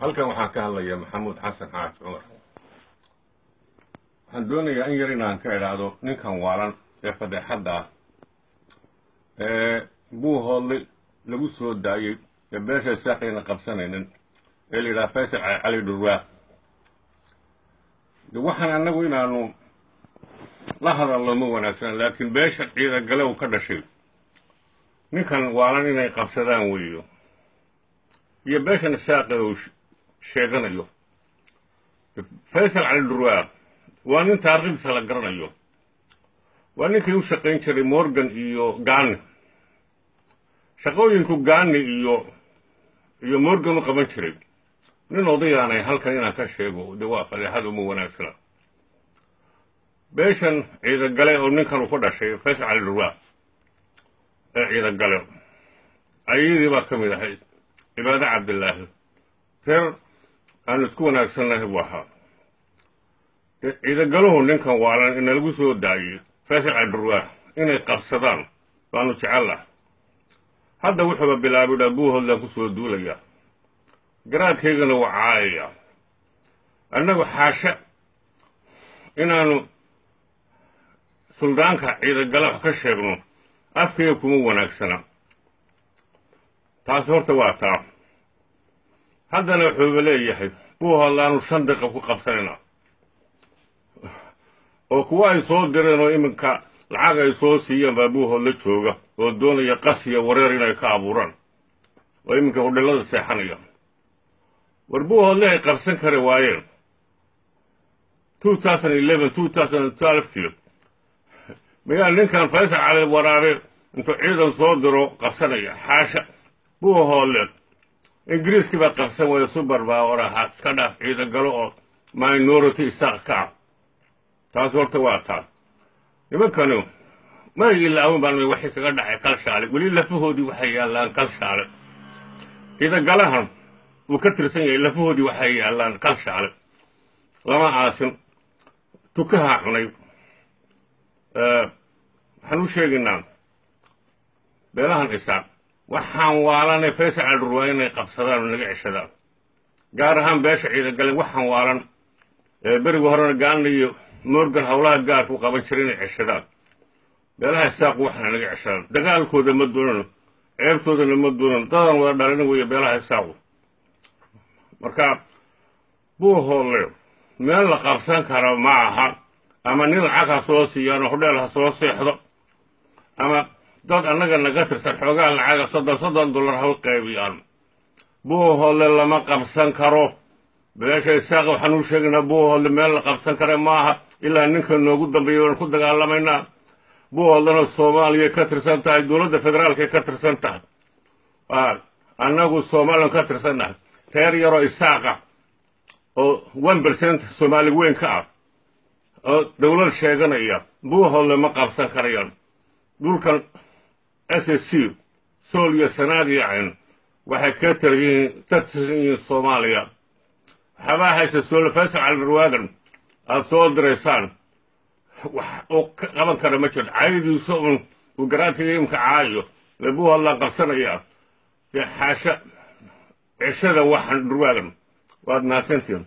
halkan waxaan ka hadlayaa maxamuud xasan xaaji cumar. Waxaan doonayaa in yar inaan ka idhaahdo ninkan waalan ee fadeexadda ah. Ee buuhoodle lagu soo daayey ee beesha saaqayna qabsanaynin ee la yidhaha faysal cali dhurwaa de waxaan annagu inaanu la hadalno ma wanaagsan laakiin beesha ciidagale uu ka dhashay. Ninkan waalan inay qabsadaan weeyo. Iyo beeshan saaqe sheeganayo faysal cali dhurwaa waa nin taariikhdiisa la garanayo waa ninkii u shaqayn jiray morgan iyo gaani shaqooyinku gaani iyo iyo morgan u qaban jiray nin odayaanay halkan inaan ka sheego de waa fadeexada uma wanaagsana beeshan ciidagale oo ninkan uu ku dhashay faysal cali dhurwaa ee ciidagale ayadii baa ka mid ahayd cibaade cabdilaahi reer aanu isku wanaagsannahay de ciidagaluhu ninkan waalan ina lagu soo daayey faysal cali dhurwaa inay qabsadaan baanu jecel ah hadda wuxuuba bilaabidhaa buuhoodlaan ku soo duulayaa garaadkaygana waa caayayaa annagu xaashe inaanu suldaanka ciidagale wax ka sheegno afkayga kuma wanaagsana. Taasi horta waa taa. Haddana wuxuuba leeyahay buuhoodlaanu shan daqiiqa ku qabsanayna oo kuwa ay soo direen oo iminka lacag ay soo siiyeen baa buuhoodla jooga oo doonaya qasiya wareer inay ka abuuraan oo iminka hudhillada seexanaya war buuhoodle ay qabsan kari waayeen kii miyaa ninkan faysal cali waraabe intuu ciidan soo diro qabsanaya xaasha buuhoodle ingiriiskii baa qabsan waya subar baa or ahaa iska dhaaf ciidagalo oo minority isaaq ka ah taas horta waa taa nimankanu may ilaawin baan waxay kaga dhacay kalshaale weli lafahoodii waxay yaallaan kalshaale ciidagalahan uu ka tirsan yahay lafahoodii waxay yaallaan kalshaale lama aasin. Tukaha cunay. Waxaan u sheegaynaa beelahan isaaq waxaan waalanay faysal cali dhurwaa inay qabsadaan oo naga ceshadaan. Gaar ahaan beesha ciidagale waxaan waalan beriga horena gaana iyo morgan howlaha gaarka u qaban jira inay ceshadaan. Beelaha isaaqu waxaana naga ceshadaan. Dagaalkooda ma doonan ceebtoodana ma doonan. Dadan wada dhalina weeye beelaha isaaqu marka buuhoodle meel la qabsan kara ma aha. Ama nin lacag ha soo siiyaan oo hodheel ha soo seexdo. Ama dad annaga naga tirsan xoogaa lacaga soddon soddon dollar ha u qaybiyaan buuhoodle lama qabsan karo. Beesha isaaqa waxaan u sheegaynaa buuhoodle meel la qabsan kara maaha ilaa ninka noogu dambeeya waan ku dagaalamaynaa. Buuhoodlena soomaaliya ka tirsan tahay dowladda federaalkay ka tirsan tahay. Annagu somalilan ka tirsannahay reer yaroo isaaqa oo one percent soomaali weyn ka ah oo dowlad sheeganaya. Buuhoodle ma qabsan karayaan. Dhulkan s c sool iyo sanaagyacan waxay ka tiryihiin tirsan yihiin soomaaliya. Waxaabaa haysa sool faysal cali dhurwaagan aada soo diraysaan. Wax uu ka qaban kara ma jirto. Caydiisa un uu garaadkaiga imka caayo. Le buuhoodlaan qabsanayaa xaasha ceshada waxaan dhurwaagan waad mahadsantiin